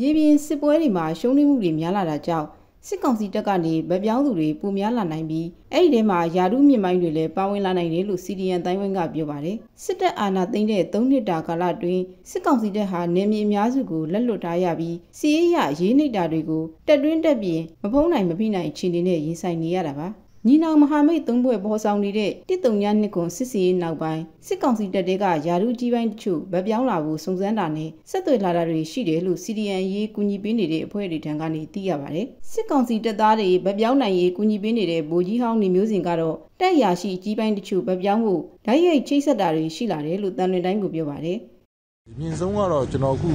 မြေပြင်စစ်ပွဲတွေမှာရှုံးနိမှုတွေများလာတာကြောင့်စစ်ကောင်စီတပ်ကနေဗပြောင်းသူတွေပုံများလာနိုင်ပြီးအဲ့ဒီထဲမှာယာရုမြင့်မိုင်းတွေလည်းပါဝင်လာနိုင်တယ်လို့ CDN တိုင်းဝင်းကပြောပါတယ်စစ်တပ်အာဏာသိမ်းတဲ့၃နှစ်တာကာလအတွင်းစစ်ကောင်စီတပ်ဟာနေမြေအများစုကိုလက်လွတ်ထားရပြီးစီးရဲရရေးနှိပ်တာတွေကိုတက်တွင်းတက်ပြင်မဖုံးနိုင်မဖိနိုင်ခြေနေနဲ့ရင်ဆိုင်နေရတာပါ ညီနောင်မဟာမိတ်သုံးဘွဲ့ပေါ်ဆောင်နေတဲ့တစ်တုံညာနှစ်ကွန်စစ်စီရေးနောက်ပိုင်းစစ်ကောင်စီတပ်တွေကယာရုကြီးပိုင်းတချို့ဗပြောင်းလာဖို့စုံစမ်းတာနဲ့ဆက်သွယ်လာတာတွေရှိတယ်လို့ CDN ရေးကူညီပေးနေတဲ့အဖွဲ့တွေထံကနေသိရပါတယ်။စစ်ကောင်စီတပ်သားတွေဗပြောင်းနိုင်ရေးကူညီပေးနေတဲ့ဗိုလ်ကြီးဟောင်းနေမျိုးစင်ကတော့တက်ရာရှိကြီးပိုင်းတချို့ဗပြောင်းဖို့ဓာတ်ရိုက်ချိတ်ဆက်တာတွေရှိလာတယ်လို့တန်လွင်တိုင်းကပြောပါတယ်။မြင့်ဆုံးကတော့ကျွန်တော်အခု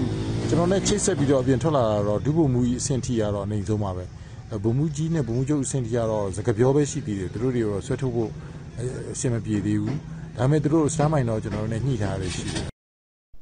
ကျွန်တော်နဲ့ချိတ်ဆက်ပြီးတော့အပြင်ထွက်လာတာတော့ဒုဗိုလ်မှူးကြီးအဆင့်ထိရတော့အနေဆုံးပါပဲ။ ဗိုလ်မှူးကြီးနဲ့ဗိုလ်မှူးချုပ်အဆင့်ထိကတော့စကပြောပဲရှိသေးတယ်သူတို့တွေတော့ဆွဲထုတ်ဖို့အဆင်မပြေသေးဘူးဒါပေမဲ့သူတို့စတမ်းမိုင်တော့ကျွန်တော်တို့နဲ့ညှိထားရတယ်ရှိတယ်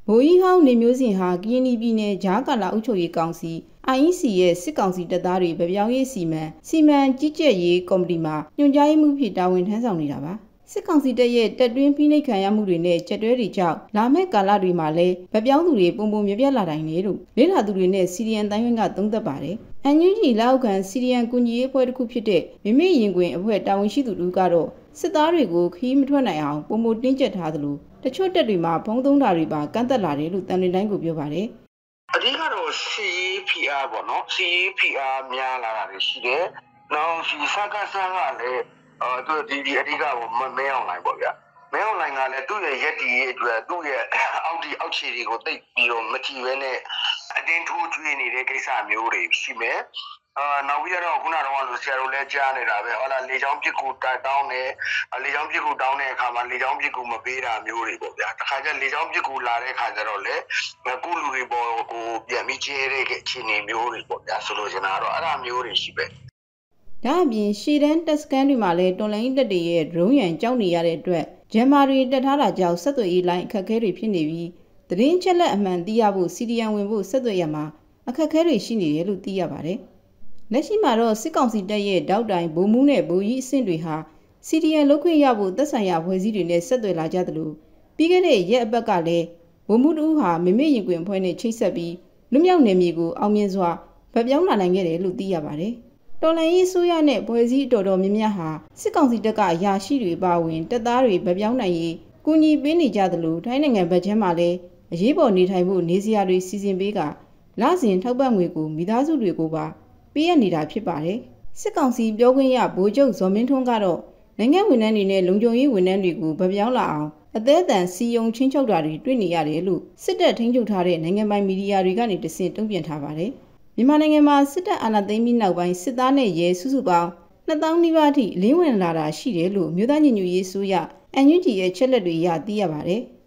ဘိုးကြီးဟောင်းနေမျိုးစင်ဟာကရင်ပြည်နယ်ဂျားကာလာအုပ်ချုပ်ရေးကောင်စီ IEC ရဲ့စစ်ကောင်စီတပ်သားတွေဗပြောင်းရေးစီမံစီမံကြီးကြပ်ရေးကော်မတီမှာညွှန်ကြားရေးမှူးဖြစ်တာဝန်ထမ်းဆောင်နေတာပါ စစ်ကောင်စီတပ်ရဲ့တက်တွင်းဖိနှိပ်ခံရမှုတွေနဲ့ကြက်တွဲတွေကြောင့်လာမယ့်ကာလတွေမှာလည်းဗပြောင်းသူတွေပုံပုံမြပြလာနိုင်တယ်လို့လေးလာသူတွေနဲ့စီရီယန်တိုင်းဝင်းကသုံးသပ်ပါတယ်။အန်ယူဂျီလောက်ကန်စီရီယန်ကူညီရေးအဖွဲ့တစ်ခုဖြစ်တဲ့မိမိရင်ခွင်အဖွဲ့တာဝန်ရှိသူတို့ကတော့စစ်သားတွေကိုခီးမထွက်နိုင်အောင်ပုံပုံတင်းကျပ်ထားသလိုတချို့တက်တွေမှာဘုံသုံးတာတွေပါကန့်သက်လာတယ်လို့တန်လင်းတိုင်းကပြောပါတယ်။အဓိကတော့စီရေးဖိအားပေါ့နော်စီရေးဖိအားများလာတာတွေရှိတယ်။နောက်ဒီစကားဆန်းကလည်း အာသူဒီဒီအဓိကကိုမမဲအောင်နိုင်ပေါ့ဗျာမင်းအောင်လိုင်ကလည်းသူ့ရဲ့ရက်တီရဲ့အတွက်သူ့ရဲ့အောက်ဒီအောက်ခြေတွေကိုတိတ်ပြီးတော့မကြည့်ဘဲနဲ့အတင်းထိုးကျွေးနေတဲ့ကိစ္စမျိုးတွေရှိမယ်အာနောက်ပြီးတော့ခုနကတော့လို့ဆရာတို့လည်းကြားနေတာပဲဟုတ်လားလေချောင်းပြစ်ကူတောင်းတယ်လေချောင်းပြစ်ကူတောင်းတဲ့အခါမှာလေချောင်းပြစ်ကူမပေးတာမျိုးတွေပေါ့ဗျာတခါကျလေချောင်းပြစ်ကူလာတဲ့အခါကျတော့လေကုလူတွေပေါ်ကိုပြန်ပြီးချဲတဲ့အခြေအနေမျိုးတွေပေါ့ဗျာဆိုလို့ရှင်တာတော့အဲ့ဒါမျိုးတွေရှိပဲ ဒါအပြင်ရှီတန်းတက်စကန်တွေမှာလည်းတွန်လိုင်းတက်တွေရဲ့ဒရုန်းရန်ကြောက်နေရတဲ့အတွက်ဂျမ်မာတွေတက်ထားတာကြောင့်ဆက်သွယ်ရေးလိုင်းအခက်အခဲတွေဖြစ်နေပြီးသတင်းချက်လက်အမှန်သိရဖို့စီဒီယန်ဝင်ဖို့ဆက်သွယ်ရမှာအခက်အခဲတွေရှိနေတယ်လို့သိရပါတယ်။လက်ရှိမှာတော့စစ်ကောင်စီတပ်ရဲ့တောက်တိုင်ဗိုလ်မှူးနဲ့ဗိုလ်ကြီးအဆင့်တွေဟာစီဒီယန်လုခွင့်ရဖို့သက်ဆိုင်ရာဖွဲ့စည်းတွေနဲ့ဆက်သွယ်လာကြသလိုပြီးခဲ့တဲ့ရက်အပတ်ကလည်းဗိုလ်မှူးတူဟာမိမိရင်ခွင်ဖွဲ့နဲ့ချိတ်ဆက်ပြီးလူမြောက်နယ်မြေကိုအောင်မြင်စွာဗပြောင်းလာနိုင်ခဲ့တယ်လို့သိရပါတယ်။ တော်လန်ရေးဆိုးရနဲ့ဘွယ်စည်းတော်တော်များများဟာစစ်ကောင်စီတပ်ကအရာရှိတွေပါဝင်တပ်သားတွေဗပြောင်းနိုင်ရေးကူညီပေးနေကြသလိုထိုင်းနိုင်ငံဗတ်ချမ်းမှာလည်းအရေးပေါ်နေထိုင်မှုနေစရာတွေစီစဉ်ပေးကလစဉ်ထောက်ပံ့ငွေကိုမိသားစုတွေကိုပါပေးရနေတာဖြစ်ပါတယ်စစ်ကောင်စီပြောခွင့်ရဗိုလ်ချုပ်ဇော်မင်းထွန်းကတော့နိုင်ငံဝန်ထမ်းတွေနဲ့လုံခြုံရေးဝန်ထမ်းတွေကိုဗပြောင်းလာအောင်အသေးအတန်စီယုံချင်းချုပ်တာတွေတွေ့နေရတယ်လို့စစ်တပ်ထိန်းချုပ်ထားတဲ့နိုင်ငံပိုင်မီဒီယာတွေကနေတစင်တုံ့ပြန်ထားပါတယ်။ မြန်မာနိုင်ငံမှာစစ်တပ်အာဏာသိမ်းပြီးနောက်ပိုင်းစစ်သားနဲ့ရဲစုစုပေါင်း2000နီးပါးထိလင်းဝင်လာတာရှိတယ်လို့မြို့သားညီညွတ်ရေးဆိုရအန်ယူဂျီရဲ့ချက်လက်တွေရသိရပါတယ်။